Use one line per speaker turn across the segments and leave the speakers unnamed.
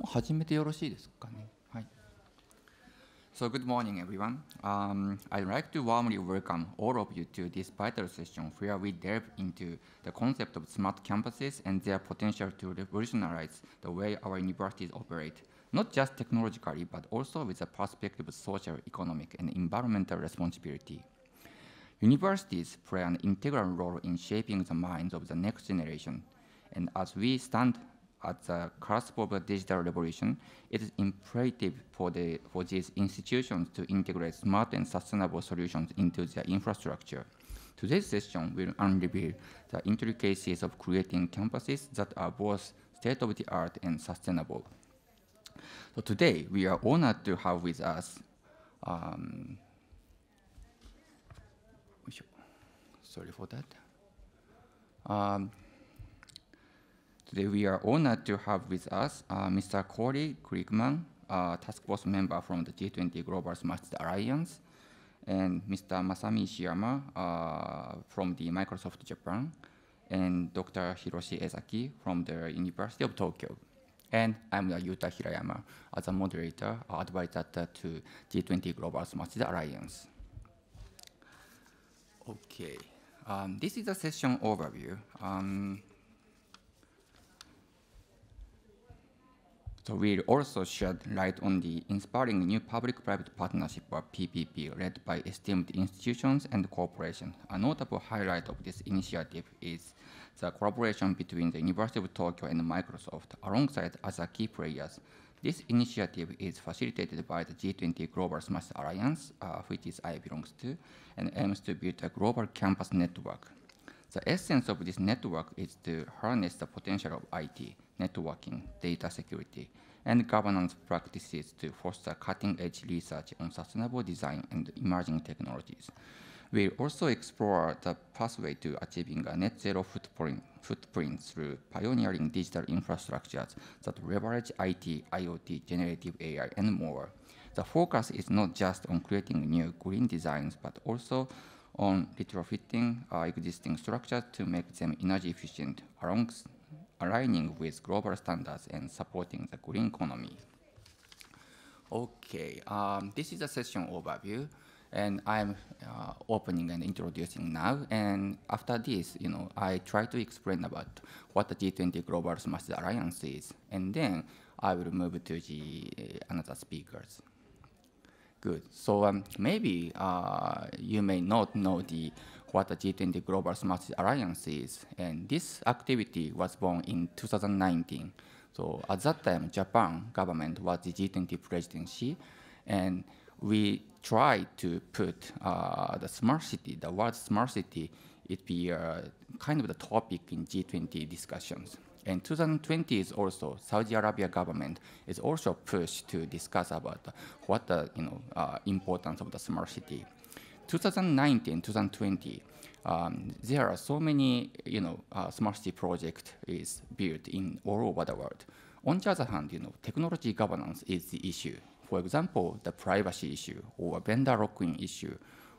もう始めてよろしいですかね。はい。So good morning, everyone. Um, I'd like to warmly welcome all of you to this vital session where we delve into the concept of smart campuses and their potential to revolutionize the way our universities operate, not just technologically, but also with a perspective of social, economic, and environmental responsibility. Universities play an integral role in shaping the minds of the next generation, and as we stand at the cusp of a digital revolution, it is imperative for, the, for these institutions to integrate smart and sustainable solutions into their infrastructure. Today's session will unveil the intricacies of creating campuses that are both state-of-the-art and sustainable. So today, we are honored to have with us um, sorry for that. Um, Today we are honored to have with us uh, Mr. Corey Glickman, uh, task force member from the G20 Global Smart Alliance, and Mr. Masami Ishiyama uh, from the Microsoft Japan, and Dr. Hiroshi Esaki from the University of Tokyo. And I'm Yuta Hirayama as a moderator, uh, advisor to G20 Global Smart Alliance. Okay, um, this is a session overview. Um, So we'll also shed light on the inspiring new public-private partnership or PPP led by esteemed institutions and corporations. A notable highlight of this initiative is the collaboration between the University of Tokyo and Microsoft alongside other key players. This initiative is facilitated by the G20 Global Smart Alliance, uh, which is I belongs to, and aims to build a global campus network. The essence of this network is to harness the potential of IT, networking, data security, and governance practices to foster cutting-edge research on sustainable design and emerging technologies. We'll also explore the pathway to achieving a net zero footprint, footprint through pioneering digital infrastructures that leverage IT, IoT, generative AI, and more. The focus is not just on creating new green designs, but also on retrofitting uh, existing structures to make them energy efficient aligning with global standards and supporting the green economy. Okay, um, this is a session overview, and I'm uh, opening and introducing now. And after this, you know, I try to explain about what the G20 Global Smart Alliance is, and then I will move to the uh, another speakers. Good. So um, maybe uh, you may not know the what the G20 Global Smart City Alliance is. And this activity was born in 2019. So at that time, Japan government was the G20 presidency, and we tried to put uh, the smart city, the word smart city, it be uh, kind of the topic in G20 discussions. And 2020 is also Saudi Arabia government is also pushed to discuss about what the you know uh, importance of the smart city. 2019, 2020, um, there are so many, you know, uh, smart city project is built in all over the world. On the other hand, you know, technology governance is the issue. For example, the privacy issue or vendor lock-in issue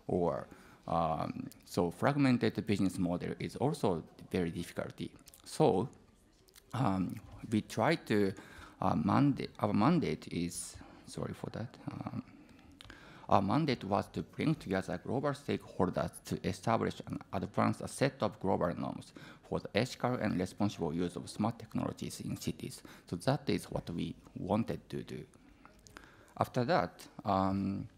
or um, so fragmented business model is also very difficult. So um, we try to uh, mandate, our mandate is, sorry for that, um, our mandate was to bring together global stakeholders to establish and advance a set of global norms for the ethical and responsible use of smart technologies in cities. So that is what we wanted to do. After that, um,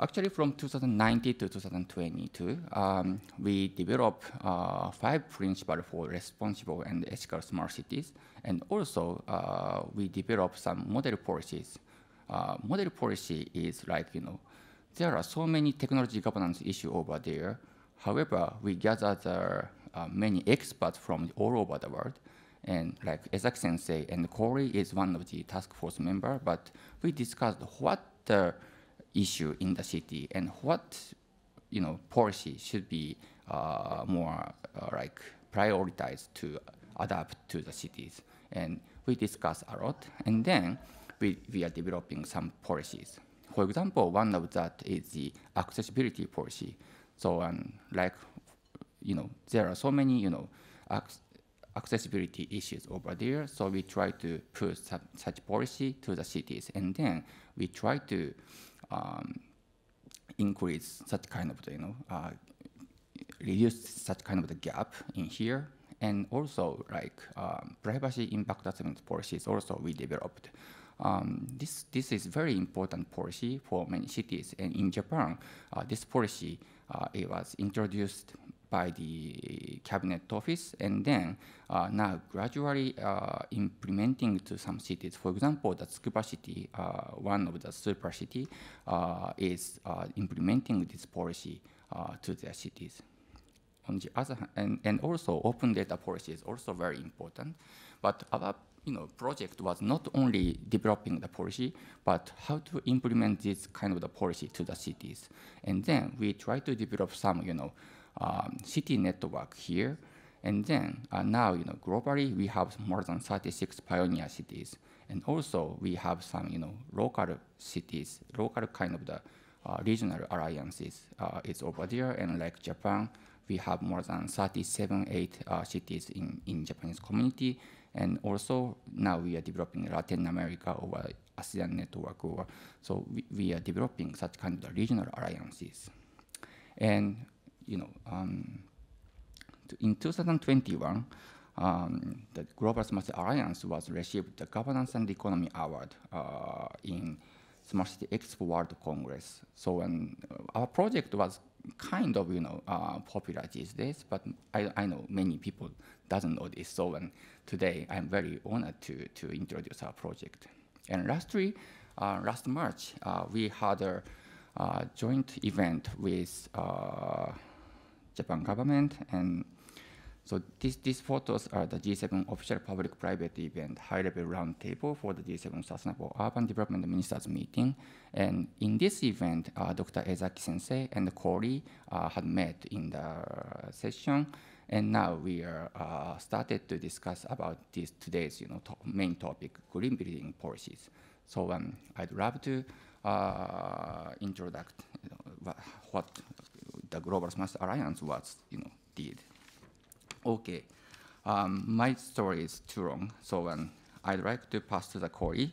actually from 2019 to 2022, um, we developed uh, five principles for responsible and ethical smart cities. And also, uh, we developed some model policies model policy is like, you know, there are so many technology governance issues over there. However, we gather the, uh, many experts from all over the world. And like Esaki Sensei and Corey is one of the task force member, but we discussed what the issue in the city and what you know policy should be uh, more uh, like prioritized to adapt to the cities. And we discussed a lot. And then we, we are developing some policies. For example, one of that is the accessibility policy. So um, like, you know, there are so many, you know, accessibility issues over there. So we try to push such, such policy to the cities, and then we try to um, increase such kind of you know uh, reduce such kind of the gap in here. And also like um, privacy impact assessment policies also we developed. Um, this, this is very important policy for many cities. And in Japan, uh, this policy uh, it was introduced by the cabinet office and then uh, now gradually uh, implementing to some cities. For example, the Tsukuba city, uh, one of the super city, uh, is implementing this policy to their cities. On the other hand, and, and also open data policy is also very important. But our you know, project was not only developing the policy, but how to implement this kind of the policy to the cities. And then we try to develop some, you know, um, city network here. And then uh, now, you know, globally, we have more than 36 pioneer cities. And also we have some, you know, local cities, local kind of the uh, regional alliances uh, is over there. And like Japan, we have more than 37, 8 uh, cities in, in Japanese community. And also now we are developing Latin America or ASEAN network. Or, so we, we are developing such kind of regional alliances. And, you know, um, in 2021, um, the Global Smart Alliance was received the Governance and Economy Award uh, in Smart City Expo World Congress. So um, our project was kind of, you know, uh, popular these days, but I, I know many people doesn't know this. So um, today I'm very honored to, to introduce our project. And lastly, uh, last March, uh, we had a uh, joint event with uh, Japan government and so this, these photos are the G7 official public-private event, high-level roundtable for the G7 Sustainable Urban Development Ministers meeting. And in this event, uh, Dr. Esaki Sensei and Corey uh, had met in the session. And now we are uh, started to discuss about this today's you know, to main topic, green building policies. So um, I'd love to uh, introduce you know, what the Global Smart Alliance was, you know, did. Okay, um, my story is too long, so um, I'd like to pass to the Corey.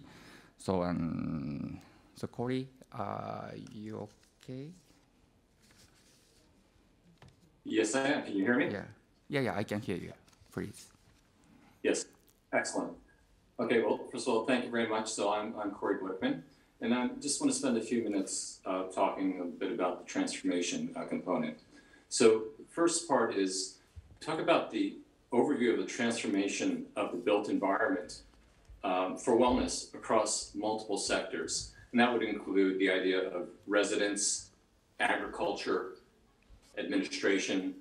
So, um, so Corey, uh, you okay?
Yes, I am. Can you hear me?
Yeah, yeah, yeah. I can hear you. Please.
Yes, excellent. Okay, well, first of all, thank you very much. So I'm, I'm Corey Glickman, and I just want to spend a few minutes uh, talking a bit about the transformation uh, component. So first part is talk about the overview of the transformation of the built environment um, for wellness across multiple sectors. And that would include the idea of residents, agriculture, administration,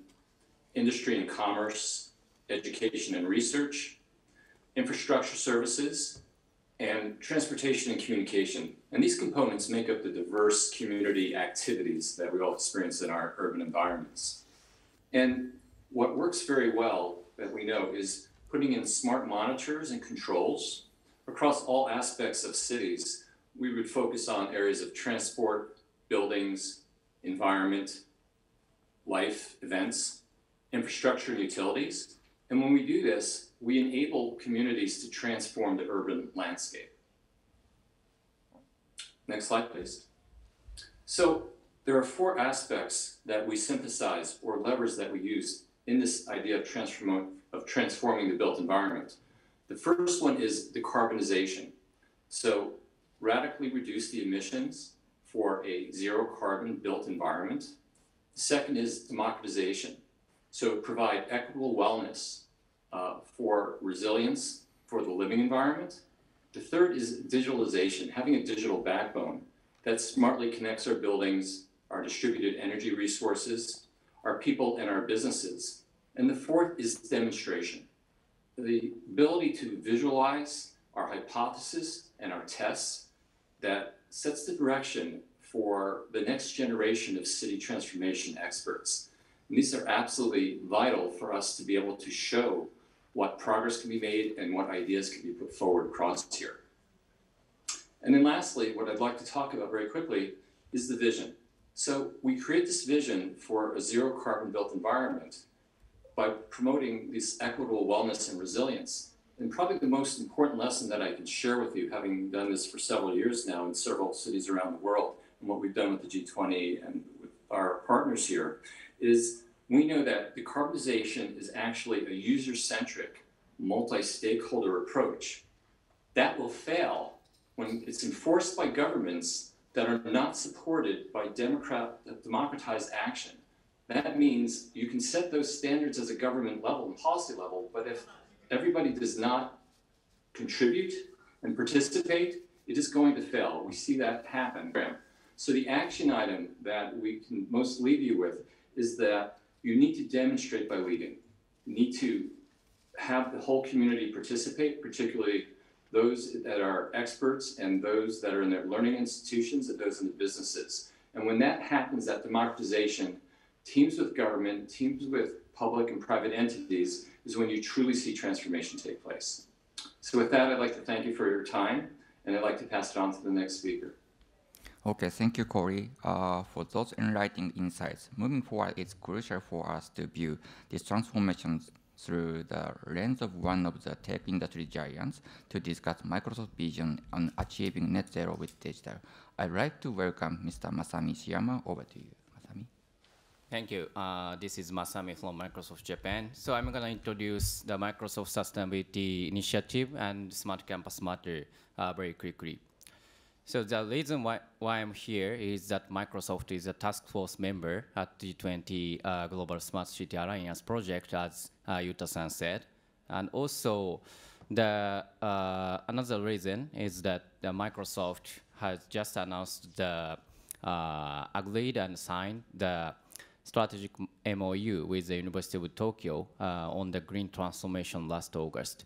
industry and commerce, education and research, infrastructure services, and transportation and communication. And these components make up the diverse community activities that we all experience in our urban environments. And what works very well that we know is putting in smart monitors and controls across all aspects of cities. We would focus on areas of transport, buildings, environment, life, events, infrastructure, and utilities. And when we do this, we enable communities to transform the urban landscape. Next slide, please. So there are four aspects that we synthesize or levers that we use in this idea of, transform, of transforming the built environment. The first one is decarbonization. So radically reduce the emissions for a zero carbon built environment. The second is democratization. So provide equitable wellness uh, for resilience for the living environment. The third is digitalization, having a digital backbone that smartly connects our buildings, our distributed energy resources, our people, and our businesses. And the fourth is demonstration. The ability to visualize our hypothesis and our tests that sets the direction for the next generation of city transformation experts. And these are absolutely vital for us to be able to show what progress can be made and what ideas can be put forward across here. And then lastly, what I'd like to talk about very quickly is the vision. So we create this vision for a zero carbon built environment by promoting this equitable wellness and resilience. And probably the most important lesson that I can share with you, having done this for several years now in several cities around the world, and what we've done with the G20 and with our partners here, is we know that decarbonization is actually a user centric, multi stakeholder approach. That will fail when it's enforced by governments that are not supported by democrat, democratized action. That means you can set those standards as a government level and policy level, but if everybody does not contribute and participate, it is going to fail. We see that happen. So the action item that we can most leave you with is that you need to demonstrate by leading. You need to have the whole community participate, particularly those that are experts and those that are in their learning institutions and those in the businesses. And when that happens, that democratization, teams with government, teams with public and private entities, is when you truly see transformation take place. So with that, I'd like to thank you for your time, and I'd like to pass it on to the next speaker.
Okay, thank you, Corey, uh, for those enlightening insights. Moving forward, it's crucial for us to view these transformations through the lens of one of the tech industry giants to discuss Microsoft's vision on achieving net zero with digital. I'd like to welcome Mr. Masami Ishiyama. Over to you. Masami.
Thank you. Uh, this is Masami from Microsoft Japan. So I'm going to introduce the Microsoft Sustainability Initiative and Smart Campus Matter uh, very quickly. So the reason why, why I'm here is that Microsoft is a task force member at the 20 uh, Global Smart City Alliance project, as uh, Yuta-san said. And also, the uh, another reason is that Microsoft has just announced the uh, agreed and signed the strategic MOU with the University of Tokyo uh, on the green transformation last August.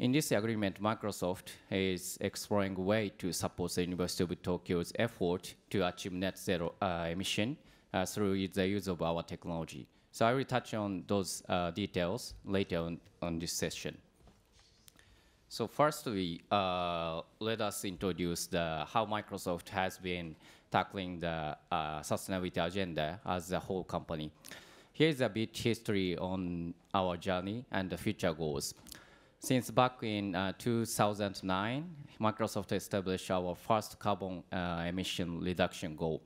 In this agreement, Microsoft is exploring a way to support the University of Tokyo's effort to achieve net zero uh, emission uh, through the use of our technology. So I will touch on those uh, details later on, on this session. So firstly, uh, let us introduce the, how Microsoft has been tackling the uh, sustainability agenda as a whole company. Here's a bit history on our journey and the future goals. Since back in uh, 2009, Microsoft established our first carbon uh, emission reduction goal.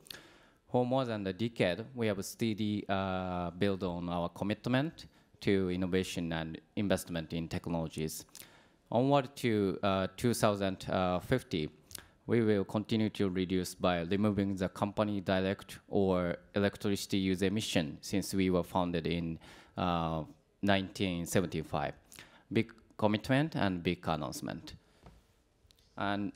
For more than a decade, we have steadily uh, built on our commitment to innovation and investment in technologies. Onward to uh, 2050, we will continue to reduce by removing the company direct or electricity use emission since we were founded in uh, 1975. Big commitment and big announcement. And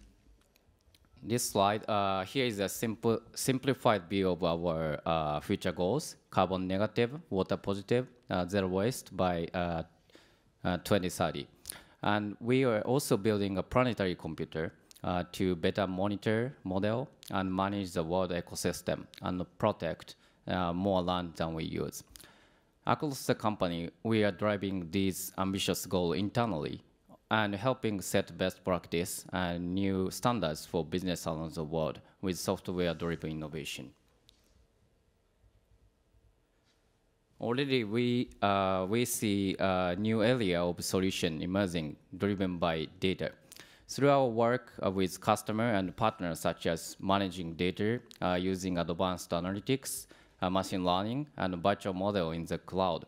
this slide, uh, here is a simple, simplified view of our uh, future goals, carbon negative, water positive, uh, zero waste by uh, uh, 2030. And we are also building a planetary computer uh, to better monitor, model, and manage the world ecosystem and protect more land than we use. Across the company, we are driving these ambitious goals internally and helping set best practice and new standards for business around the world with software-driven innovation. Already, we, uh, we see a new area of solution emerging driven by data. Through our work uh, with customer and partners such as managing data uh, using advanced analytics, machine learning, and virtual model in the cloud,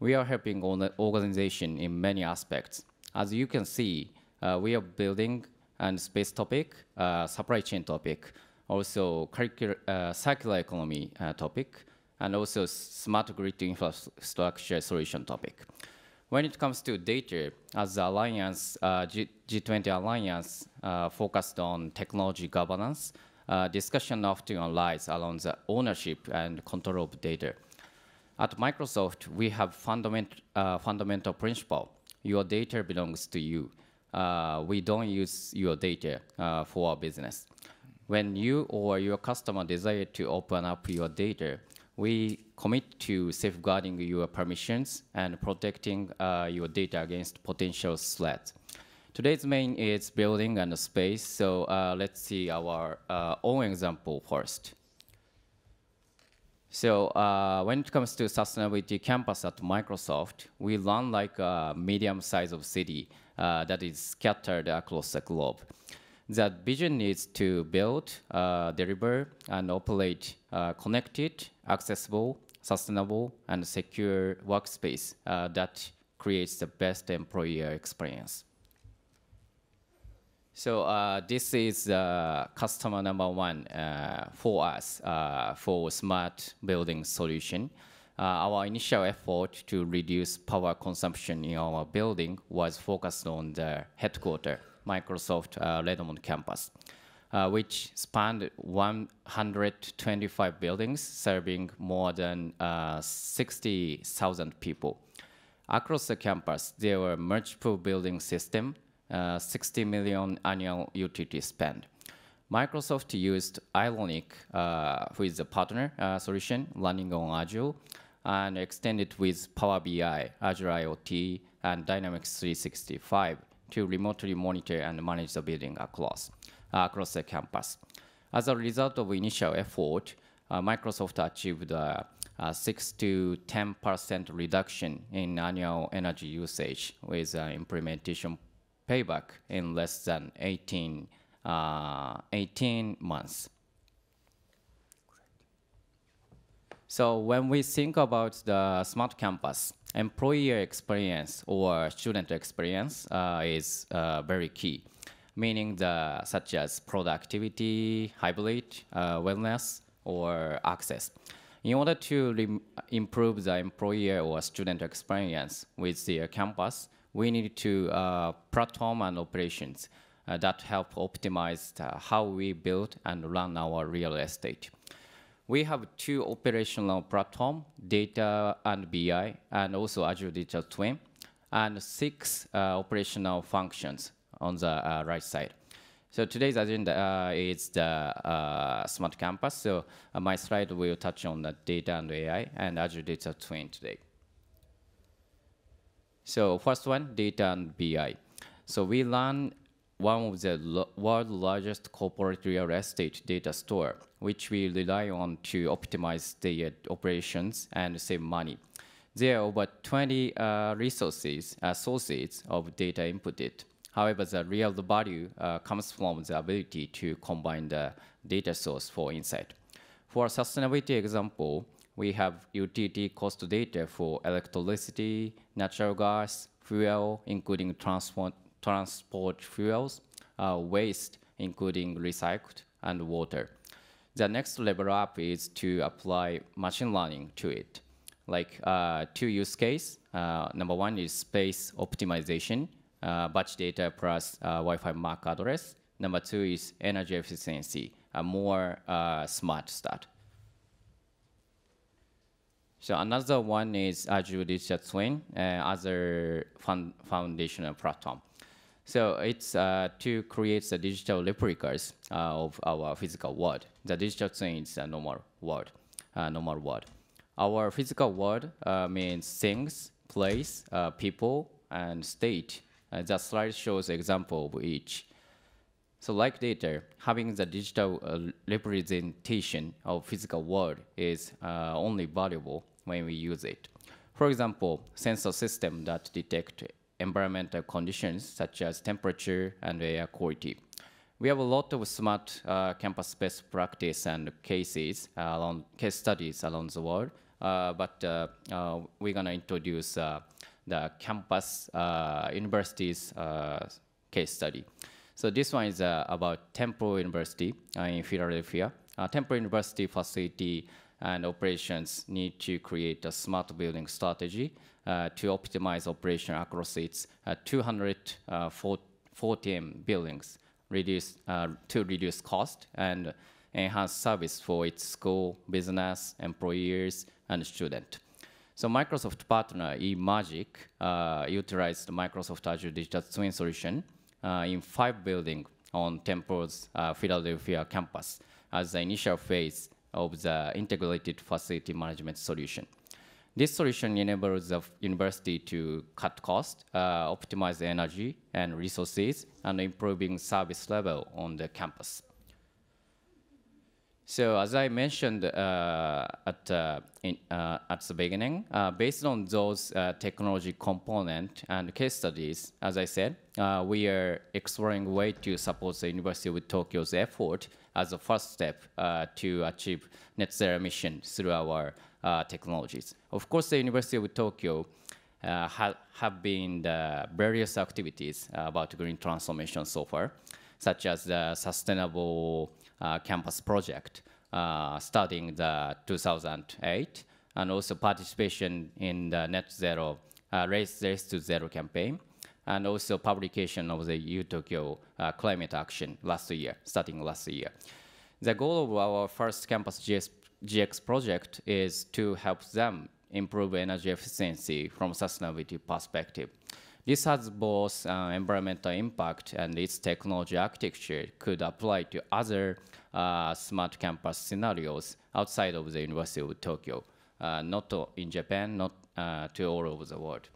we are helping the organization in many aspects. As you can see, uh, we are building and space topic, uh, supply chain topic, also uh, circular economy topic, and also smart grid infrastructure solution topic. When it comes to data, as the Alliance, uh, G G20 Alliance uh, focused on technology governance, uh, discussion often lies around the ownership and control of data. At Microsoft, we have fundament, uh, fundamental principle. Your data belongs to you. Uh, we don't use your data uh, for our business. When you or your customer desire to open up your data, we commit to safeguarding your permissions and protecting uh, your data against potential threats. Today's main is building and space, so uh, let's see our uh, own example first. So uh, when it comes to sustainability campus at Microsoft, we run like a medium size of city uh, that is scattered across the globe. The vision is to build, uh, deliver, and operate uh, connected, accessible, sustainable, and secure workspace that creates the best employer experience. So uh, this is uh, customer number one uh, for us uh, for smart building solution. Uh, our initial effort to reduce power consumption in our building was focused on the headquarters, Microsoft uh, Redmond campus, which spanned 125 buildings serving more than 60,000 people. Across the campus, there were multiple building systems uh, 60 million annual utility spend. Microsoft used ICONICS, uh, who is a partner uh, solution running on Azure, and extended with Power BI, Azure IoT, and Dynamics 365 to remotely monitor and manage the building across, uh, across the campus. As a result of initial effort, uh, Microsoft achieved a, a 6 to 10% reduction in annual energy usage with uh, implementation payback in less than 18, uh, 18 months. So when we think about the smart campus, employer experience or student experience uh, is uh, very key, meaning the such as productivity, hybrid, uh, wellness, or access. In order to improve the employer or student experience with the campus, we need to uh, platform and operations uh, that help optimize how we build and run our real estate. We have two operational platform, data and BI, and also Azure Digital Twin, and six uh, operational functions on the uh, right side. So today's agenda uh, is the uh, smart campus. So uh, my slide will touch on the data and AI and Azure Data Twin today. So first one, data and BI. So we run one of the world's largest corporate real estate data store, which we rely on to optimize the operations and save money. There are over 20 uh, resources, uh, sources of data inputted. However, the real value uh, comes from the ability to combine the data source for insight. For sustainability example, we have utility cost data for electricity, natural gas, fuel, including transport, transport fuels, uh, waste, including recycled, and water. The next level up is to apply machine learning to it. Like uh, two use case. Uh, number one is space optimization, uh, batch data plus uh, Wi-Fi MAC address. Number two is energy efficiency, a more uh, smart start. So another one is Azure Digital Twin, uh, other fun foundational platform. So it's uh, to create the digital replicas uh, of our physical world. The digital twin is a normal world, uh, normal world. Our physical world uh, means things, place, uh, people, and state. the slide shows example of each. So like data, having the digital representation of physical world is only valuable when we use it. For example, sensor system that detect environmental conditions such as temperature and air quality. We have a lot of smart uh, campus best practice and cases uh, case studies around the world, uh, but uh, uh, we're gonna introduce uh, the campus universities case study. So this one is about Temple University in Philadelphia. Temple University facility and operations need to create a smart building strategy uh, to optimize operation across its uh, 240 buildings reduce, uh, to reduce cost and enhance service for its school, business, employers, and student. So Microsoft partner eMagic uh, utilized Microsoft Azure Digital Twin solution uh, in five buildings on Temple's uh, Philadelphia campus as the initial phase of the integrated facility management solution. This solution enables the university to cut costs, uh, optimize energy and resources, and improving service level on the campus. So as I mentioned uh, at, uh, in, uh, at the beginning, uh, based on those uh, technology component and case studies, as I said, uh, we are exploring way to support the University of Tokyo's effort as a first step to achieve net zero emission through our technologies. Of course, the University of Tokyo ha have been the various activities about green transformation so far, such as the sustainable uh, campus project uh, starting the 2008, and also participation in the net zero uh, race, race to zero campaign, and also publication of the U Tokyo climate action last year, starting last year. The goal of our first campus GX, GX project is to help them improve energy efficiency from sustainability perspective. This has both uh, environmental impact and its technology architecture could apply to other uh, smart campus scenarios outside of the University of Tokyo, uh, not in Japan, not uh, to all over the world.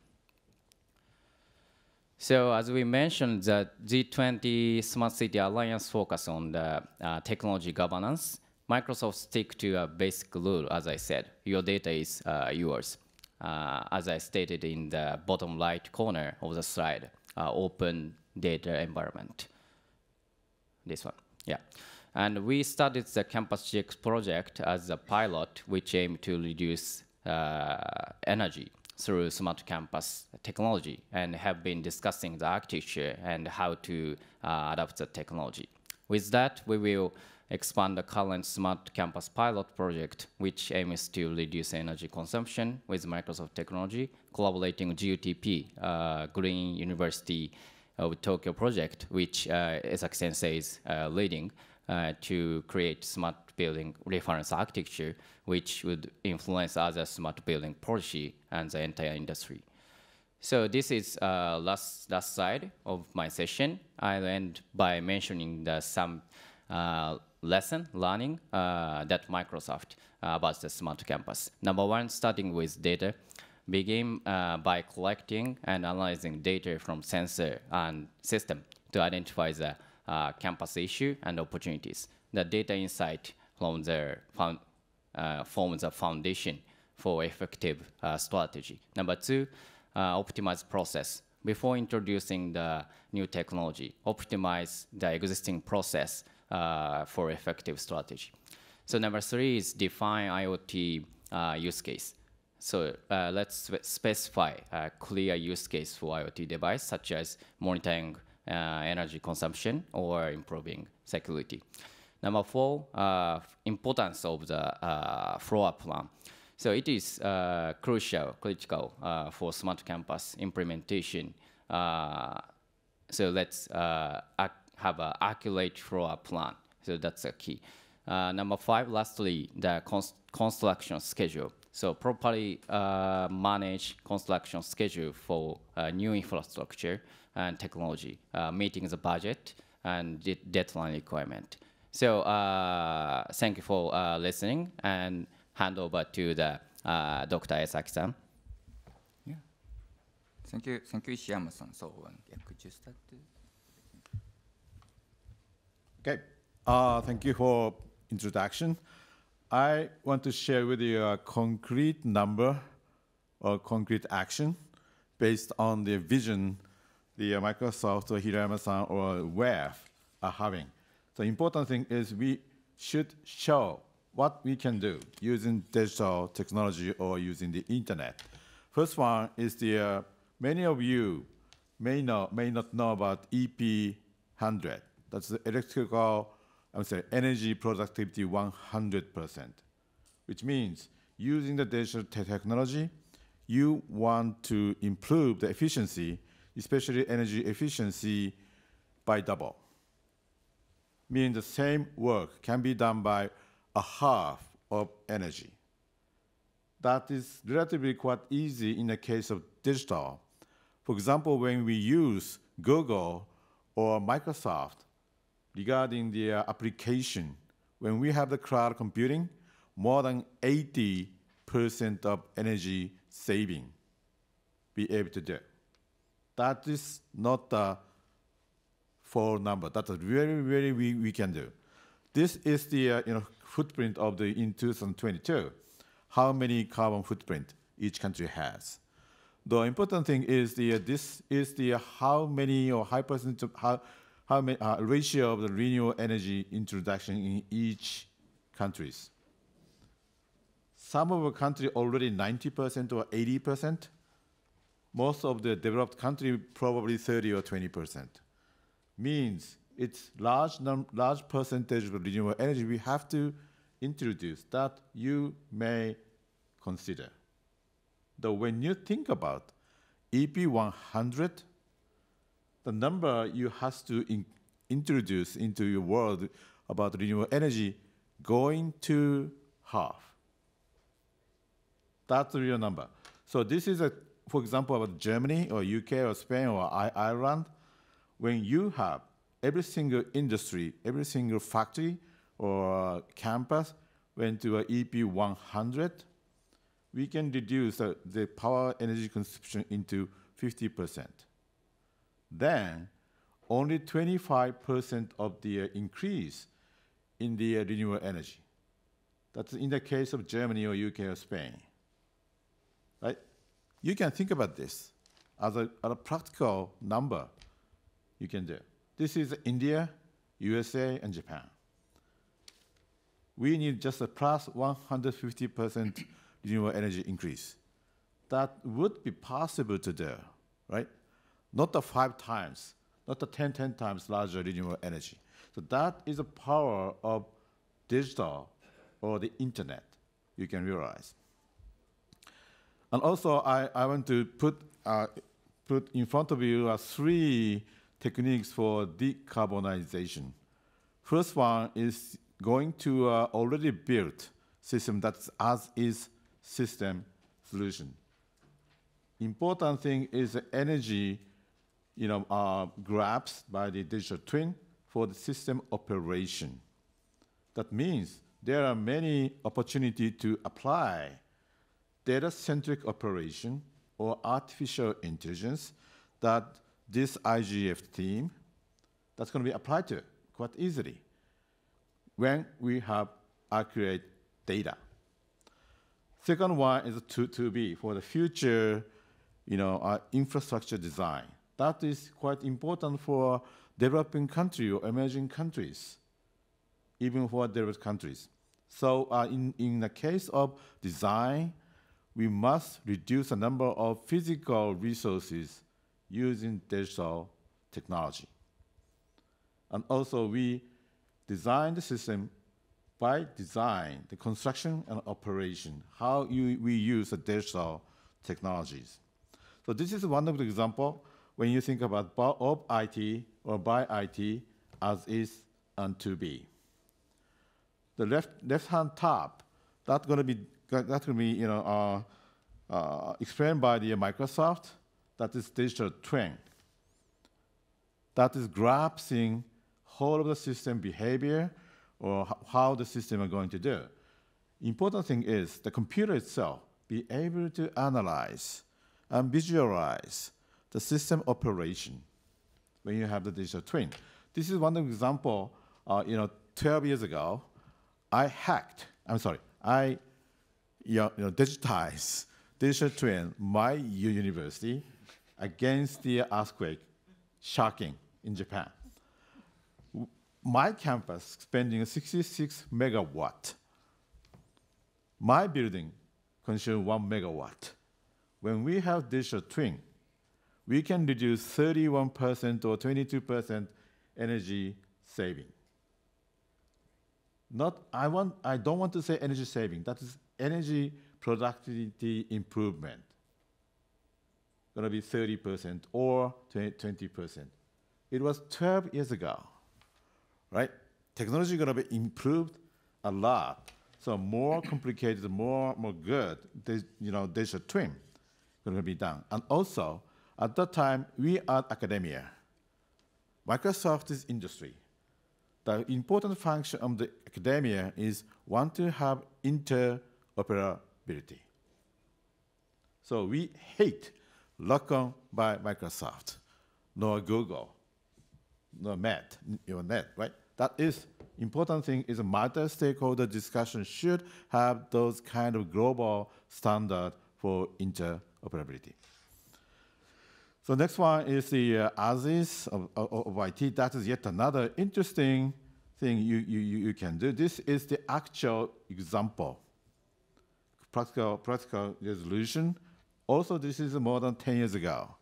So as we mentioned, the G20 Smart City Alliance focus on the uh, technology governance. Microsoft stick to a basic rule, as I said, your data is uh, yours uh, as I stated in the bottom right corner of the slide, uh, open data environment. This one, yeah. And we started the Campus GX project as a pilot, which aimed to reduce uh, energy through smart campus technology and have been discussing the architecture and how to uh, adapt the technology. With that, we will expand the current smart campus pilot project, which aims to reduce energy consumption with Microsoft technology, collaborating with GUTP, uh, Green University of Tokyo project, which uh, Sensei is leading uh, to create smart building reference architecture, which would influence other smart building policy and the entire industry. So this is uh, last last slide of my session. I'll end by mentioning the some uh, lesson learning uh, that Microsoft uh, about the smart campus. Number one, starting with data, begin uh, by collecting and analyzing data from sensor and system to identify the uh, campus issue and opportunities. The data insight from the found, uh, foundation for effective uh, strategy. Number two, optimize process. Before introducing the new technology, optimize the existing process uh, for effective strategy. So number three is define IoT uh, use case. So uh, let's specify a clear use case for IoT device, such as monitoring uh, energy consumption or improving security. Number four, uh, importance of the uh, floor plan. So it is crucial, critical for smart campus implementation. so let's have an accurate floor plan. So that's a key. Uh, number five, lastly, the construction schedule. So properly uh, manage construction schedule for uh, new infrastructure and technology, uh, meeting the budget and de deadline requirement. So uh, thank you for uh, listening and hand over to the Dr. Esaki-san.
Yeah. Thank you, thank you, Ishiyama-san. So yeah, could you start?
Okay, uh, thank you for introduction. I want to share with you a concrete number or concrete action based on the vision the uh, Microsoft or Hirayama-san or WEF are having. The important thing is we should show what we can do using digital technology or using the internet. First one is the, uh, many of you may, know, may not know about EP100. That's the electrical, I'm sorry, energy productivity 100%, which means using the digital technology, you want to improve the efficiency, especially energy efficiency, by double. Meaning the same work can be done by a half of energy. That is relatively quite easy in the case of digital. For example, when we use Google or Microsoft, regarding the uh, application. When we have the cloud computing, more than 80% of energy saving be able to do. That is not a full number. That's very, very we, we can do. This is the uh, you know footprint of the in 2022, how many carbon footprint each country has. The important thing is the uh, this is the uh, how many or high percentage of how how many uh, ratio of the renewable energy introduction in each countries. Some of the country already 90% or 80%. Most of the developed country probably 30 or 20%. Means it's large num large percentage of renewable energy we have to introduce that you may consider. Though when you think about EP 100, the number you have to in introduce into your world about renewable energy going to half. That's the real number. So this is a, for example, about Germany or UK or Spain or Ireland. When you have every single industry, every single factory or campus went to a EP 100, we can reduce uh, the power energy consumption into 50%. Then only 25% of the uh, increase in the uh, renewable energy. That's in the case of Germany or UK or Spain. Right? You can think about this as a, as a practical number you can do. This is India, USA, and Japan. We need just a plus 150% renewable energy increase. That would be possible to do, right? Not the five times, not the 10, 10 times larger renewable energy. So that is the power of digital or the internet, you can realize. And also, I, I want to put, uh, put in front of you uh, three techniques for decarbonization. First one is going to uh, already built system that's as is system solution. Important thing is energy, you know, uh, grabs by the digital twin for the system operation. That means there are many opportunity to apply data-centric operation or artificial intelligence that this IGF team that's going to be applied to quite easily when we have accurate data. Second one is to, to be for the future you know, uh, infrastructure design. That is quite important for developing countries or emerging countries, even for developed countries. So uh, in, in the case of design, we must reduce the number of physical resources using digital technology. And also we design the system by design, the construction and operation, how you, we use the digital technologies. So this is one of the example when you think about of IT or by IT as is and to be. The left left hand top that's going to be that's going to be you know uh, uh, explained by the Microsoft that is digital twin. That is grasping whole of the system behavior or how the system are going to do. Important thing is the computer itself be able to analyze and visualize the system operation when you have the digital twin. This is one example, uh, you know, 12 years ago, I hacked, I'm sorry, I you know, digitized digital twin my university against the earthquake shocking in Japan. My campus spending 66 megawatt. My building consumes one megawatt. When we have digital twin, we can reduce 31% or 22% energy saving. Not, I, want, I don't want to say energy saving, that is energy productivity improvement going to be 30% or 20%. It was 12 years ago, right? Technology going to be improved a lot. So more complicated, more more good, they, you know, digital twin going to be done. And also, at that time, we are academia. Microsoft is industry. The important function of the academia is want to have interoperability. So we hate lock-on by Microsoft, nor Google, nor Met, your Net, right? That is important thing is a multi-stakeholder discussion should have those kind of global standard for interoperability. So next one is the uh, ASIS of, of, of, IT. That is yet another interesting thing you, you, you can do. This is the actual example, practical, practical resolution. Also, this is more than 10 years ago.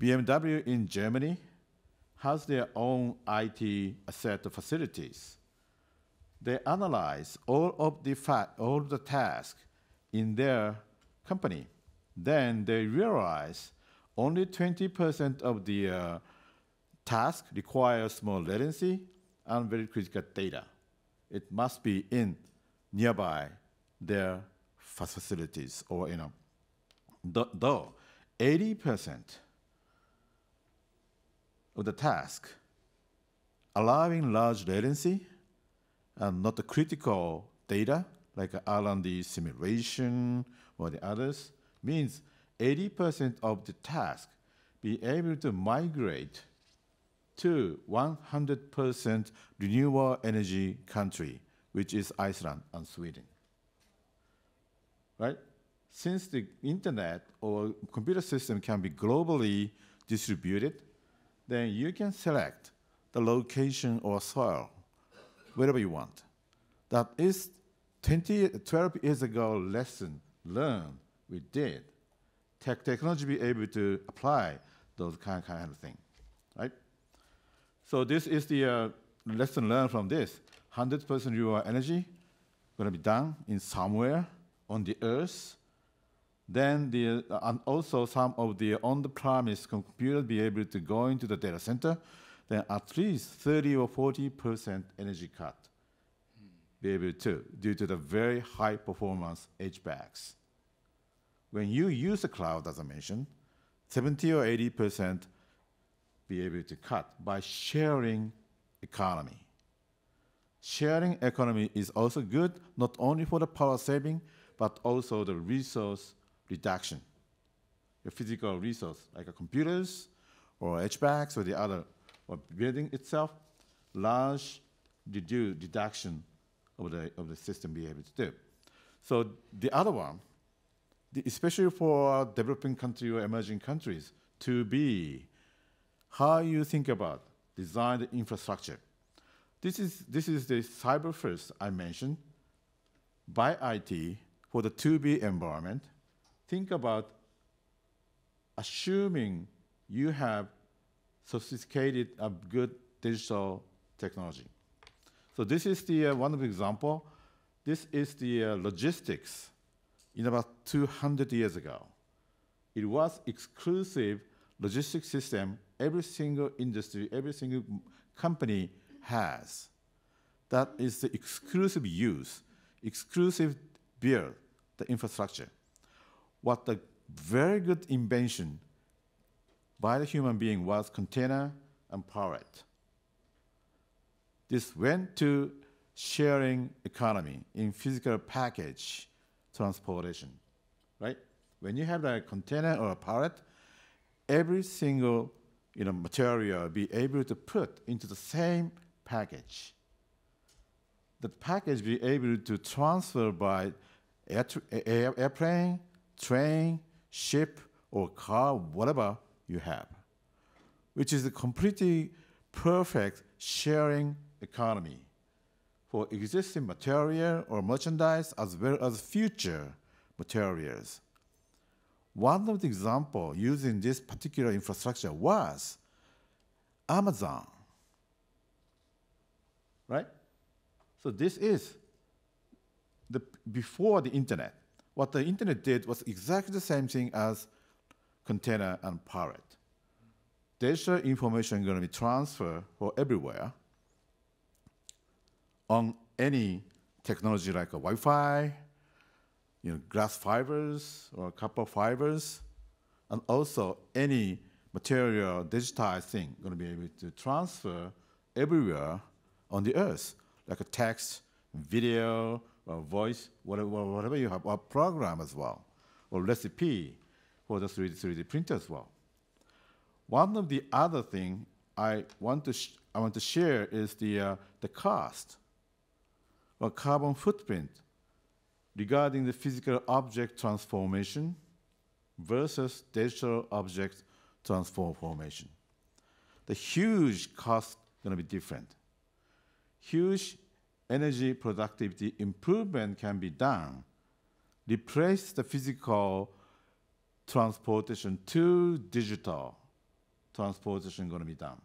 BMW in Germany has their own IT asset facilities. They analyze all of the all the tasks in their company. Then they realize only 20% of the uh, task requires small latency and very critical data. It must be in nearby their facilities or, you know, though 80% of the task allowing large latency and not the critical data like R&D simulation or the others means 80% of the task be able to migrate to 100% renewable energy country, which is Iceland and Sweden. Right? Since the internet or computer system can be globally distributed, then you can select the location or soil wherever you want. That is 20, 12 years ago lesson learned we did tech technology be able to apply those kind, kind of thing, right? So this is the uh, lesson learned from this. 100% renewable energy going to be done in somewhere on the earth. Then the, uh, and also some of the on-the-premise computers be able to go into the data center, then at least 30 or 40% energy cut be able to, due to the very high performance HVACs when you use the cloud, as I mentioned, 70 or 80% be able to cut by sharing economy. Sharing economy is also good, not only for the power saving, but also the resource reduction. The physical resource, like a computers or HVACs or the other, or building itself, large reduce, reduction of the, of the system be able to do. So the other one, especially for developing country or emerging countries, to be how you think about design the infrastructure. This is, this is the cyber first I mentioned by IT for the 2B environment. Think about assuming you have sophisticated a good digital technology. So this is the uh, one of the example. This is the uh, logistics in about 200 years ago. It was exclusive logistics system every single industry, every single company has. That is the exclusive use, exclusive build, the infrastructure. What the very good invention by the human being was container and pallet. This went to sharing economy in physical package transportation, right? When you have a container or a pallet, every single you know, material be able to put into the same package. The package be able to transfer by air air airplane, train, ship, or car, whatever you have, which is a completely perfect sharing economy for existing material or merchandise as well as future materials. One of the examples using this particular infrastructure was Amazon. Right? So this is the before the internet. What the internet did was exactly the same thing as container and pallet. Digital information is going to be transferred for everywhere on any technology like a Wi-Fi, you know, glass fibers or copper fibers, and also any material digitized thing going to be able to transfer everywhere on the earth, like a text, video, or voice, whatever, whatever you have, or program as well, or recipe for the 3D, 3D printer as well. One of the other thing I want to I want to share is the uh, the cost or carbon footprint regarding the physical object transformation versus digital object transformation. The huge cost going to be different. Huge energy productivity improvement can be done. Replace the physical transportation to digital transportation going to be done.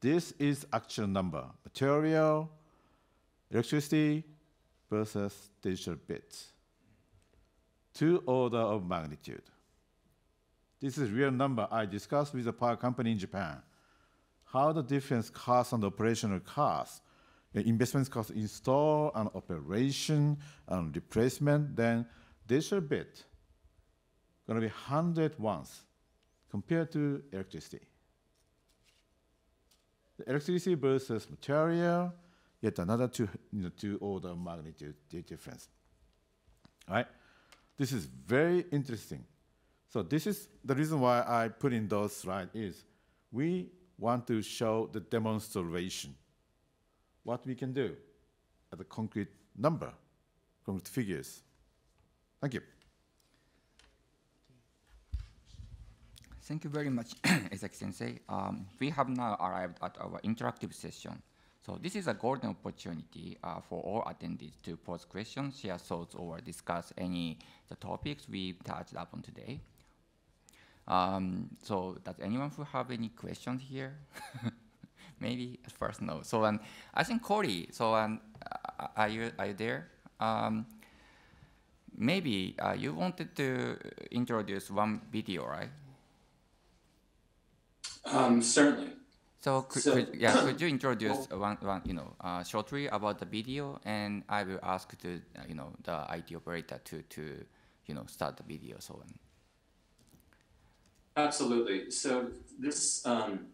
This is actual number, material, electricity versus digital bits. Two order of magnitude. This is real number I discussed with the power company in Japan. How the difference cost and operational cost, the investment cost install and operation and replacement, then digital bit gonna be 100 once compared to electricity. The electricity versus material, yet another two, you know, two order magnitude difference. All right? This is very interesting. So this is the reason why I put in those slides is we want to show the demonstration, what we can do at a concrete number, concrete figures. Thank you.
Thank you very much, Esaki Sensei. Um, we have now arrived at our interactive session. So this is a golden opportunity uh, for all attendees to pose questions, share thoughts, or discuss any the topics we touched upon today. Um, so does anyone who have any questions here? Maybe at first no. So um, I think Corey. So um, are you are you there? Um, maybe uh, you wanted to introduce one video, right?
Um, certainly.
So, could,
So-
could, yeah, could you introduce one, one, you know, uh, shortly about the video, and I will ask to, uh, you know, the IT operator to, to, you know, start the video. So on.
Absolutely. So this um,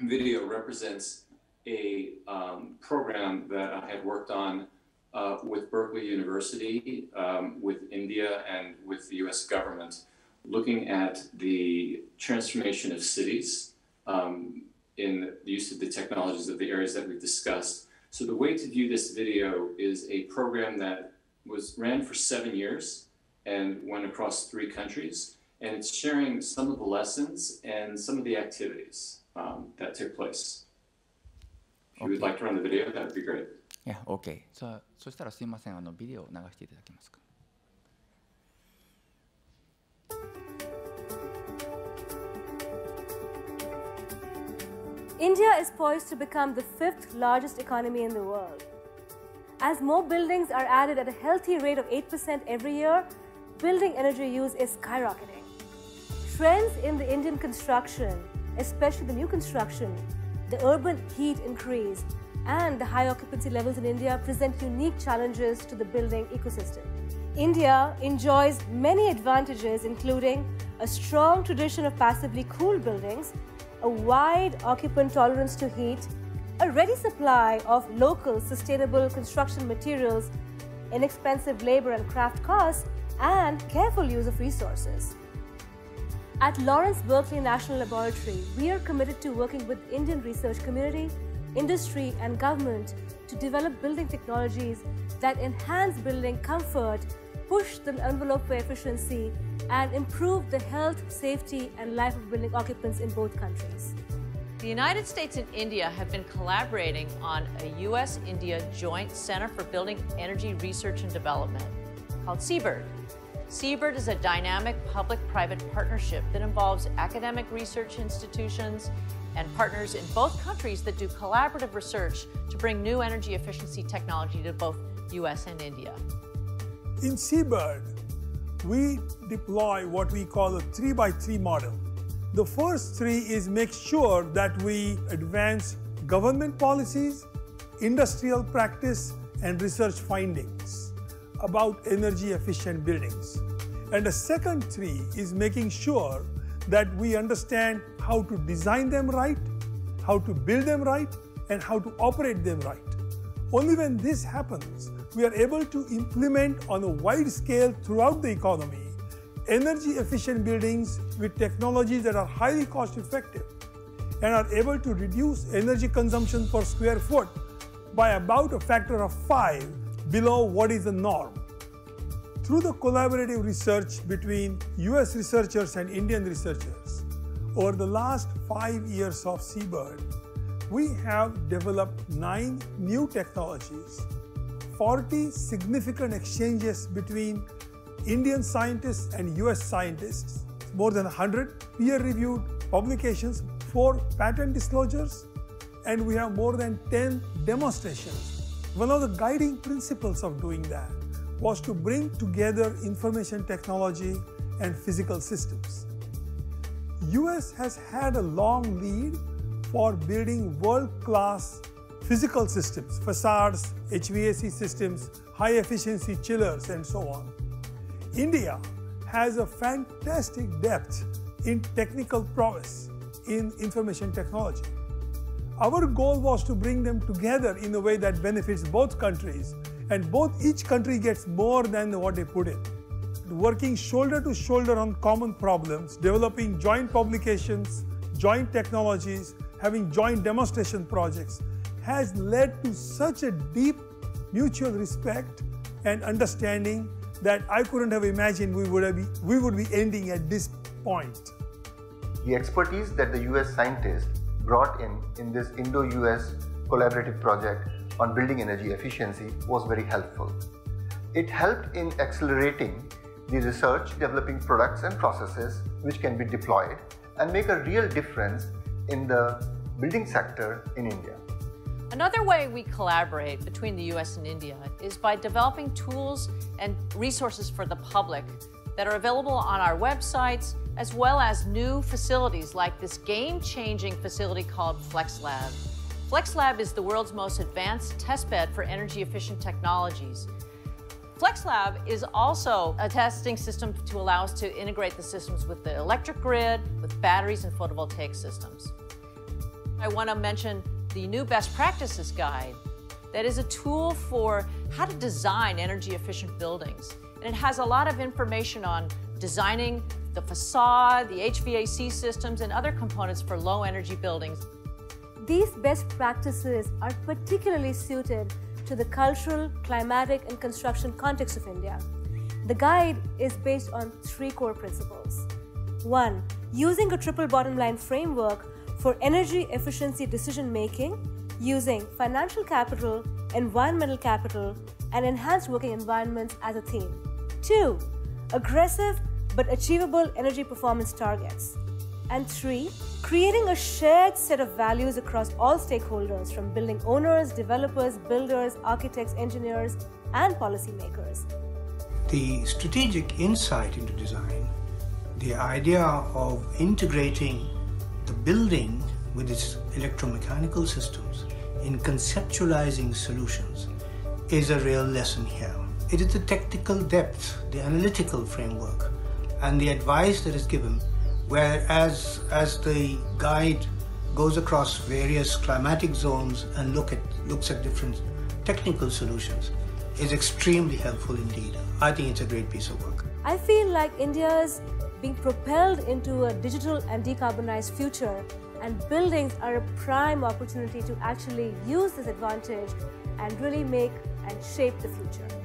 video represents a um, program that I had worked on uh, with Berkeley University, um, with India, and with the US government, looking at the transformation of cities um, in the use of the technologies of the areas that we've discussed. So the way to view this video is a program that was ran for seven years and went across three countries and it's sharing some of the lessons and some of the activities um, that took place. If you would like to run the video, that would be great.
Yeah, okay. さあ、そしたらすいません、あのビデオを流していただけますか。
India is poised to become the fifth largest economy in the world. As more buildings are added at a healthy rate of 8% every year, building energy use is skyrocketing. Trends in the Indian construction, especially the new construction, the urban heat increase, and the high occupancy levels in India present unique challenges to the building ecosystem. India enjoys many advantages, including a strong tradition of passively cooled buildings, a wide occupant tolerance to heat, a ready supply of local sustainable construction materials, inexpensive labor and craft costs, and careful use of resources. At Lawrence Berkeley National Laboratory, we are committed to working with Indian research community, industry, and government to develop building technologies that enhance building comfort, push the envelope for efficiency, and improve the health, safety, and life of building occupants in both countries.
The United States and India have been collaborating on a US India Joint Center for Building Energy Research and Development called CBERD. CBERD is a dynamic public private partnership that involves academic research institutions and partners in both countries that do collaborative research to bring new energy efficiency technology to both US and India.
In CBERD, we deploy what we call a three by three model. The first three is make sure that we advance government policies, industrial practice, and research findings about energy efficient buildings. And the second three is making sure that we understand how to design them right, how to build them right, and how to operate them right. Only when this happens, we are able to implement on a wide scale throughout the economy energy efficient buildings with technologies that are highly cost effective. and are able to reduce energy consumption per square foot by about a factor of 5 below what is the norm. Through the collaborative research between US researchers and Indian researchers, over the last five years of CBERD, we have developed nine new technologies, 40 significant exchanges between Indian scientists and US scientists, more than 100 peer reviewed publications, four patent disclosures, and we have more than 10 demonstrations. One of the guiding principles of doing that was to bring together information technology and physical systems. US has had a long lead for building world-class physical systems, facades, HVAC systems, high efficiency chillers, and so on. India has a fantastic depth in technical prowess in information technology. Our goal was to bring them together in a way that benefits both countries and both each country gets more than what they put in. Working shoulder to shoulder on common problems, developing joint publications, joint technologies, having joint demonstration projects has led to such a deep mutual respect and understanding that I couldn't have imagined we would, have be, we would be ending at this point.
The expertise that the US scientists brought in in this Indo-US collaborative project on building energy efficiency was very helpful. It helped in accelerating the research developing products and processes which can be deployed and make a real difference in the building sector in India.
Another way we collaborate between the US and India is by developing tools and resources for the public that are available on our websites, as well as new facilities like this game changing facility called FlexLab. FlexLab is the world's most advanced testbed for energy efficient technologies. FlexLab is also a testing system to allow us to integrate the systems with the electric grid, with batteries and photovoltaic systems. I want to mention the new best practices guide that is a tool for how to design energy efficient buildings. And it has a lot of information on designing the facade, the HVAC systems, and other components for low energy buildings.
These best practices are particularly suited to the cultural, climatic, and construction context of India. The guide is based on three core principles. One, using a triple bottom line framework for energy efficiency decision making using financial capital, environmental capital, and enhanced working environments as a theme. Two, aggressive but achievable energy performance targets. And three, creating a shared set of values across all stakeholders from building owners, developers, builders, architects, engineers, and policymakers.
The strategic insight into design, the idea of integrating the building with its electromechanical systems in conceptualizing solutions is a real lesson here. It is the technical depth, the analytical framework, and the advice that is given Whereas as the guide goes across various climatic zones and look at, looks at different technical solutions, is extremely helpful indeed. I think it's a great piece of work.
I feel like India is being propelled into a digital and decarbonized future, and buildings are a prime opportunity to actually use this advantage and really make and shape the future.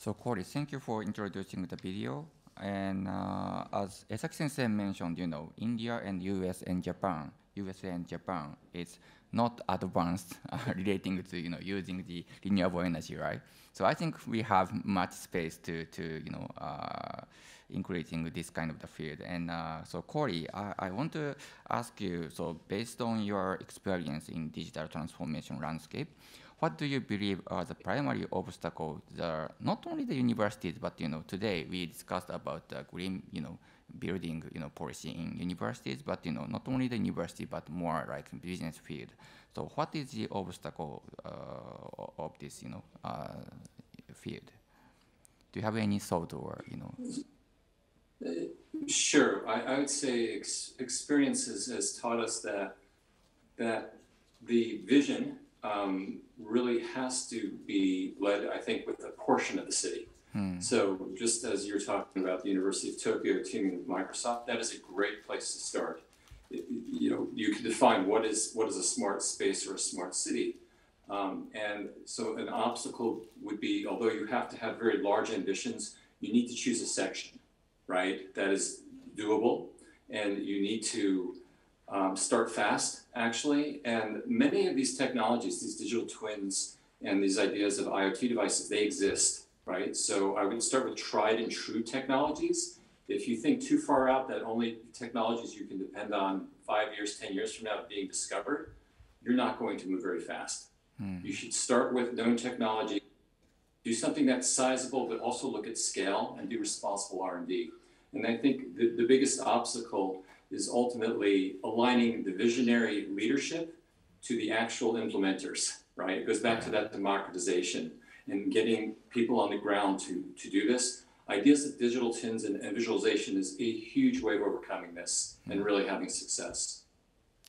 So Corey, thank you for introducing the video. And uh, as Esaki sensei mentioned, you know, India and US and Japan, USA and Japan, is not advanced uh, relating to, you know, using the renewable energy, right? So I think we have much space to, to you know, uh, increasing this kind of the field. And uh, so Corey, I, I, want to ask you, so based on your experience in digital transformation landscape, what do you believe are the primary obstacles that not only the universities, but you know, today we discussed about the green, you know, building, you know, policy in universities, but you know, not only the university, but more like business field. So, what is the obstacle uh, of this, you know, uh, field? Do you have any thought or you know?
Sure. I, I would say ex- experiences has taught us that that the vision um, really has to be led, I think, with a portion of the city. So just as you're talking about the University of Tokyo teaming with Microsoft, that is a great place to start. It- you know, you can define what is what is a smart space or a smart city. Um, and so an obstacle would be, although you have to have very large ambitions, you need to choose a section, right? That is doable, and you need to um, start fast, actually. And many of these technologies, these digital twins, and these ideas of IoT devices, they exist, right? So I would start with tried and true technologies. If you think too far out that only technologies you can depend on five years, 10 years from now being discovered, you're not going to move very fast. You should start with known technology, do something that's sizable, but also look at scale and do responsible R&D. And I think the, the biggest obstacle is ultimately aligning the visionary leadership to the actual implementers, right? It goes back to that democratization and getting people on the ground to, to do this. Ideas of digital twins and, and visualization is a huge way of overcoming this and really having success.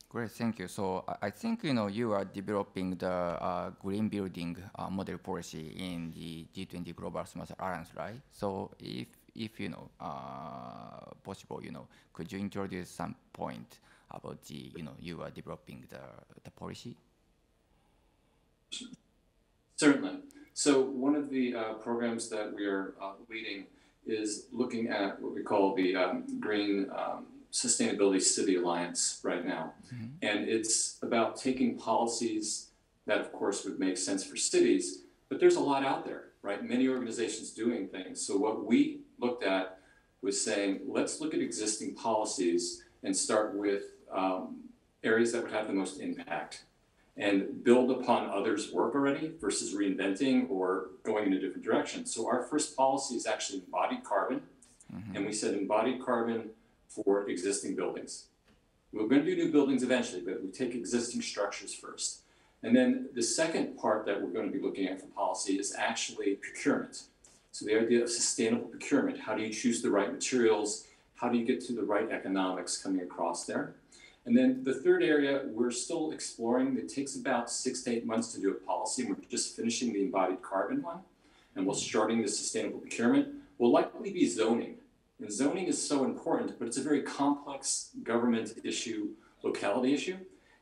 Great, thank you. So I- I think you know you are developing the uh, green building uh, model policy in the G20 Global Smart Alliance, right? So if if you know uh, possible, you know, could you introduce some point about the you know you are developing the the policy?
Certainly. So one of the uh, programs that we are uh, leading is looking at what we call the um, Green um, Sustainability City Alliance right now. And it's about taking policies that, of course, would make sense for cities, but there's a lot out there, right? Many organizations doing things. So what we looked at was saying, let's look at existing policies and start with um, areas that would have the most impact and build upon others' work already versus reinventing or going in a different direction. So our first policy is actually embodied carbon, and we said embodied carbon for existing buildings. We're going to do new buildings eventually, but we take existing structures first. And then the second part that we're going to be looking at for policy is actually procurement. So the idea of sustainable procurement. How do you choose the right materials? How do you get to the right economics coming across there? And then the third area we're still exploring. It takes about six to eight months to do a policy. And We're just finishing the embodied carbon one, and we're starting the sustainable procurement. Will likely be zoning. And zoning is so important, but it's a very complex government issue, locality issue.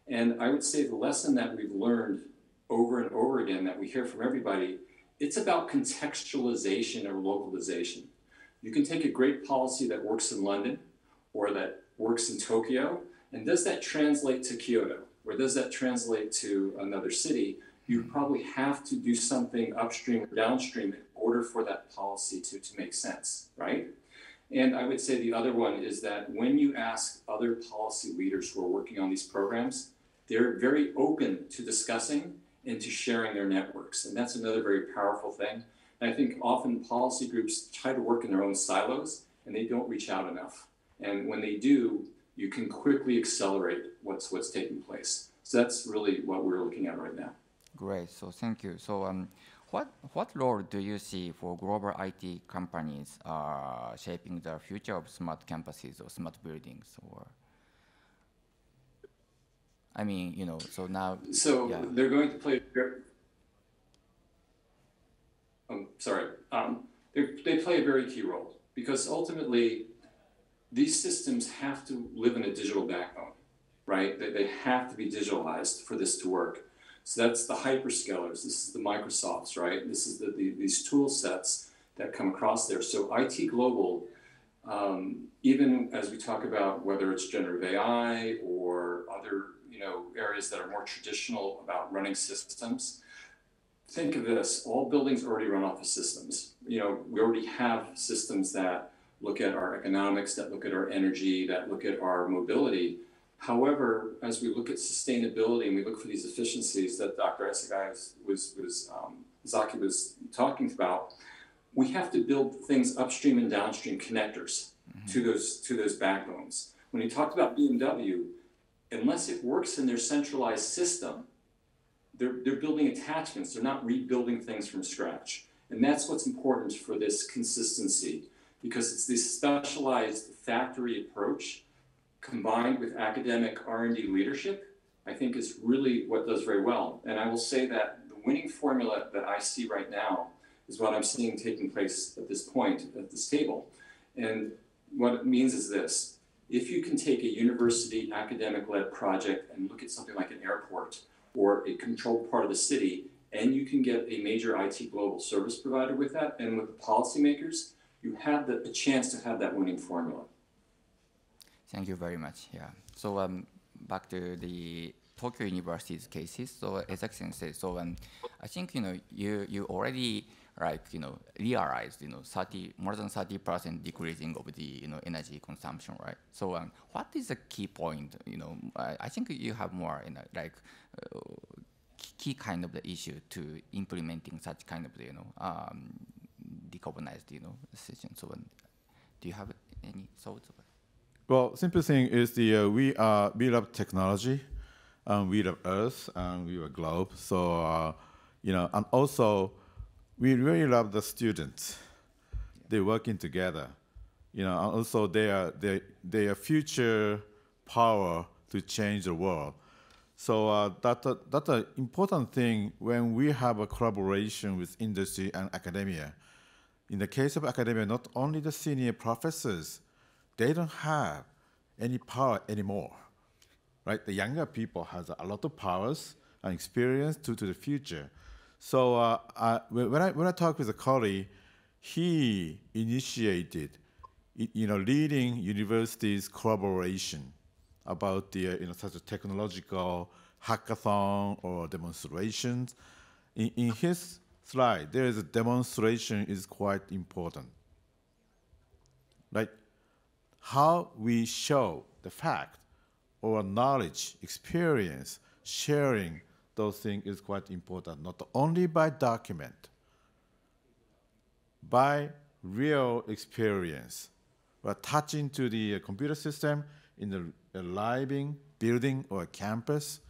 And I would say the lesson that we've learned over and over again that we hear from everybody, it's about contextualization or localization. You can take a great policy that works in London or that works in Tokyo, and does that translate to Kyoto? Or does that translate to another city? You probably have to do something upstream or downstream in order for that policy to, to make sense, right? And I would say the other one is that when you ask other policy leaders who are working on these programs, they're very open to discussing and to sharing their networks. And that's another very powerful thing. And I think often policy groups try to work in their own silos and they don't reach out enough. And when they do, you can quickly accelerate what's what's taking place. So that's really what we're looking at right now.
Great. So thank you. So um, what what role do you see for global IT companies uh, shaping the future of smart campuses or smart buildings? Or I mean, you know, so now.
So
yeah.
they're going to play. I'm sorry. Um, they they play a very key role because ultimately, these systems have to live in a digital backbone, right? They, they have to be digitalized for this to work. So that's the hyperscalers. This is the Microsofts, right? This is the, the these tool sets that come across there. So IT Global, um, even as we talk about whether it's generative AI or other you know areas that are more traditional about running systems, think of this: all buildings already run off of systems. You know, we already have systems that look at our economics, that look at our energy, that look at our mobility. However, as we look at sustainability and we look for these efficiencies that Dr. Esagai was, was, was um, Zaki was talking about, we have to build things upstream and downstream connectors to those to those backbones. When he talked about BMW, unless it works in their centralized system, they're, they're building attachments. They're not rebuilding things from scratch. And that's what's important for this consistency. because it's this specialized factory approach combined with academic R&D leadership, I think is really what does very well. And I will say that the winning formula that I see right now is what I'm seeing taking place at this point at this table. And what it means is this. If you can take a university academic-led project and look at something like an airport or a controlled part of the city, and you can get a major IT global service provider with that, and with the policymakers, you have the, a chance to have that winning formula.
Thank you very much. Yeah. So um, back to the Tokyo University's cases. So Esaki sensei, so um, I think you know you you already like you know realized you know 30 more than 30 percent decreasing of the you know energy consumption, right? So um, what is the key point? You know, I, I think you have more you know like. Uh, key kind of the issue to implementing such kind of you know um, decarbonized you know system. So, um, do you have any thoughts? About
well, simple thing is the uh, we are we love technology, um, we love Earth, and we love globe. So uh, you know, and also we really love the students. They're working together, you know, also they are they they are future power to change the world. So uh, that, that's an important thing when we have a collaboration with industry and academia. In the case of academia, not only the senior professors, they don't have any power anymore, right? The younger people has a lot of powers and experience to, to the future. So uh, uh, when, I, when I talk with a colleague, he initiated, you know, leading universities collaboration about the, you know, such a technological hackathon or demonstrations. In, in his slide, there is a demonstration is quite important. Like how we show the fact or knowledge, experience, sharing those things is quite important, not only by document, by real experience, but touching to the uh, computer system in the living building or campus,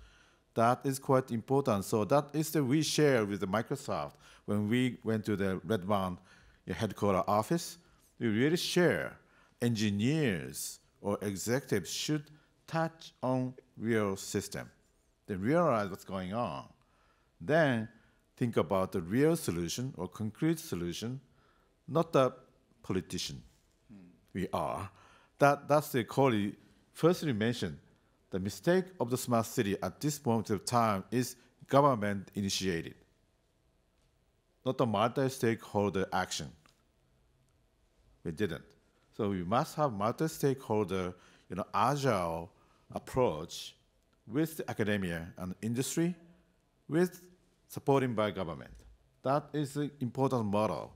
that is quite important. So that is the we share with the Microsoft when we went to the Redmond uh, headquarter office. We really share engineers or executives should touch on real system. They realize what's going on. Then think about the real solution or concrete solution, not the politician hmm. we are. That, that's the quality Firstly, mentioned the mistake of the smart city at this moment of time is government initiated, not a multi-stakeholder action. We didn't. So we must have multi-stakeholder, you know, agile approach with academia and industry, with supporting by government. That is the important model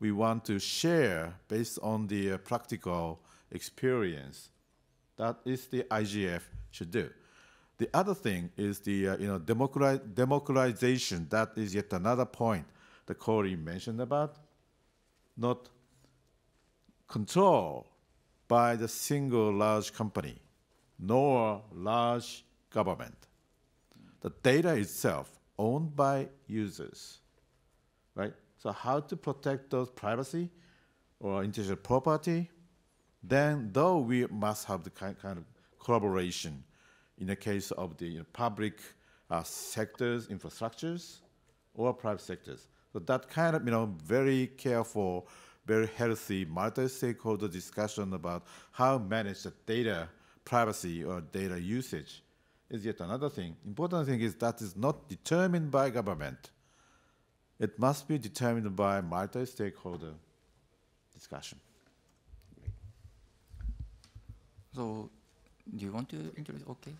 we want to share based on the uh, practical experience that is the IGF should do. The other thing is the uh, you know democratization. That is yet another point the Corey mentioned about. Not controlled by the single large company, nor large government. The data itself owned by users, right? So how to protect those privacy or intellectual property then though we must have the kind, of collaboration in the case of the you know, public uh, sectors, infrastructures, or private sectors. So that kind of, you know, very careful, very healthy multi-stakeholder discussion about how manage the data privacy or data usage is yet another thing. Important thing is that is not determined by government. It must be determined by multi-stakeholder discussion.
So do you want to introduce? Okay.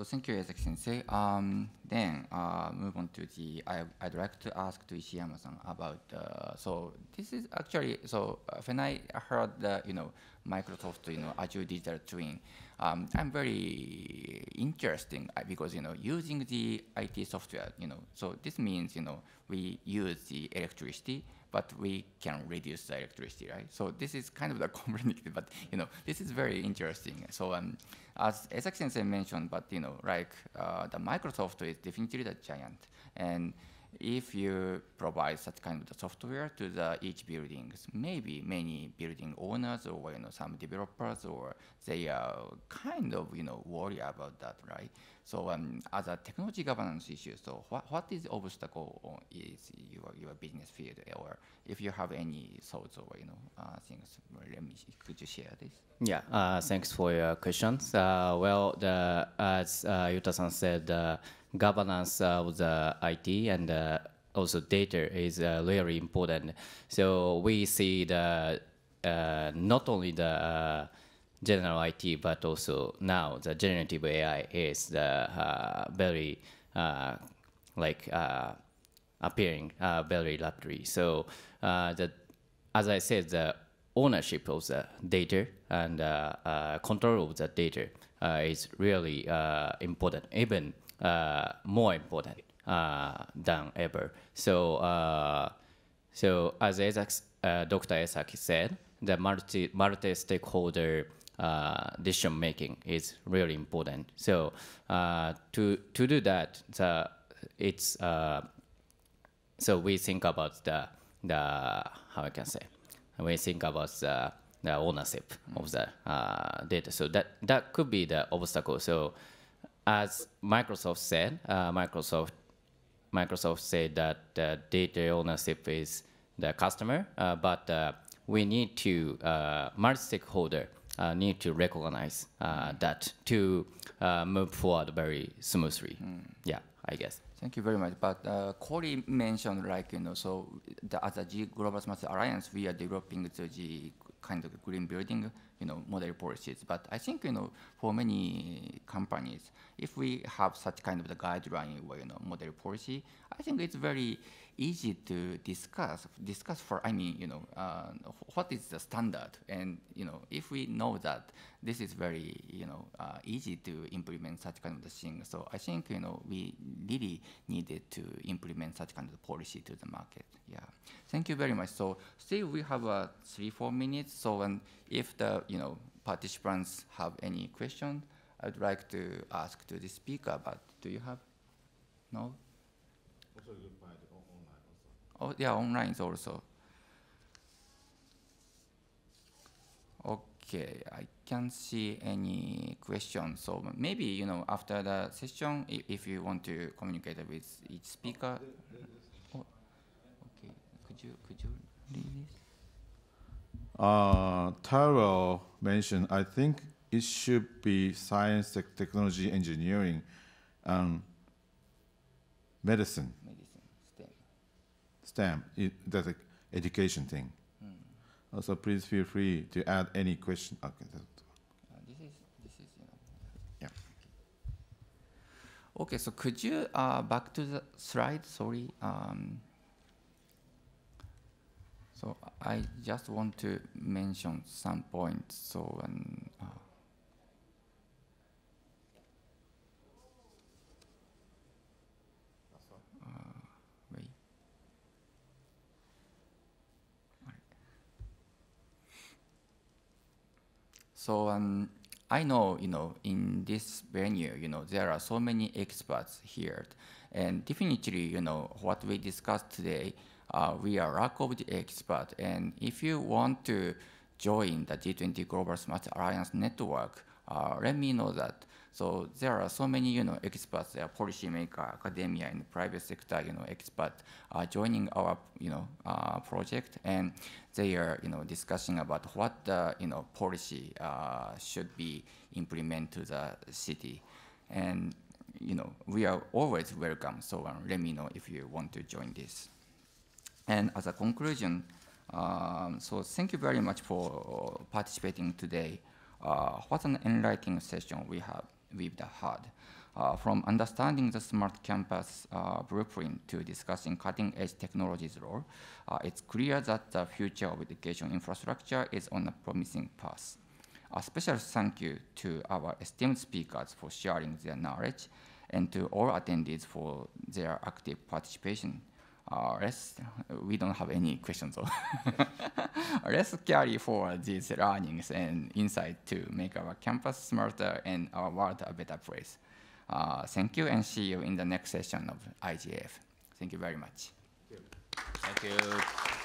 So thank you, Esaki sensei. Um, then uh, move on to the, I, would like to ask to Ishiyama-san about, uh, so this is actually, so uh, when I heard the, you know, Microsoft, you know, Azure Digital Twin, um, I'm very interesting uh, because, you know, using the IT software, you know, so this means, you know, we use the electricity but we can reduce the electricity, right? So this is kind of the complicated, but you know, this is very interesting. So um, as Esaki sensei mentioned, but you know, like uh, the Microsoft is definitely the giant, and if you provide such kind of the software to the each buildings, maybe many building owners or you know some developers or they are kind of you know worry about that, right? So um, as a technology governance issue, so what, what is the obstacle is your your business field, or if you have any thoughts or you know uh, things, let me could you share this?
Yeah, uh, thanks for your questions. Uh, well, the, as uh, Yuta-san said, uh, governance of the IT and uh, also data is uh, really important. So we see the uh, not only the uh, general IT, but also now the generative AI is the uh, very uh, like uh, appearing uh, very rapidly. So uh, the, as I said, the ownership of the data and uh, control of the data is really important, even more important than ever. So, so as Dr. Esaki said, the multi multi stakeholder decision making is really important. So uh, to to do that, the it's uh, so we think about the the how I can say we think about the, the ownership of the uh, data. So that that could be the obstacle. So as Microsoft said, uh, Microsoft Microsoft said that uh, data ownership is the customer, uh, but uh, we need to uh, multi-stakeholder uh, need to recognize uh, that to uh, move forward very smoothly. Yeah, I guess.
Thank you very much. But uh, Corey mentioned, like, you know, so the, as a G Global Smart Alliance, we are developing the G kind of green building, you know, model policies. But I think, you know, for many companies, if we have such kind of the guideline or, you know, model policy, I think it's very easy to discuss, discuss for, I mean, you know, uh, what is the standard? And, you know, if we know that this is very, you know, uh, easy to implement such kind of the thing. So I think, you know, we really needed to implement such kind of policy to the market. Yeah. Thank you very much. So still we have uh, three, four minutes. So um, if the, you know, participants have any questions, I'd like to ask to the speaker, but do you have? No? Oh, yeah, online is also. Okay, I can't see any questions. So maybe, you know, after the session, if, you want to communicate with each speaker. Oh, okay, could you, could you read this?
Uh, Taro mentioned, I think it should be science, tech- technology, engineering, and medicine.
STEM,
that's an education thing. Also, please feel free to add any question. Okay,
Uh, this is, this is, you know.
Yeah.
Okay, so could you, uh, back to the slide, sorry. Um, so I just want to mention some points, so, um, So um, I know, you know, in this venue, you know, there are so many experts here, and definitely, you know, what we discussed today, uh, we are lack of the expert, and if you want to join the G20 Global Smart Alliance network, uh, let me know that. So there are so many, you know, experts, there are policymaker, academia, and private sector, you know, experts are joining our, you know, uh, project, and they are, you know, discussing about what the, you know, policy uh, should be implemented to the city, and you know, we are always welcome. So um, let me know if you want to join this. And as a conclusion, um, so thank you very much for participating today. Uh, what an enlightening session we have we've had. Uh, from understanding the smart campus uh, blueprint to discussing cutting-edge technologies role, uh, it's clear that the future of education infrastructure is on a promising path. A special thank you to our esteemed speakers for sharing their knowledge and to all attendees for their active participation. Uh, let's, we don't have any questions. So let's carry forward these learnings and insight to make our campus smarter and our world a better place. Uh, thank you and see you in the next session of IGF. Thank you very much.
Thank you.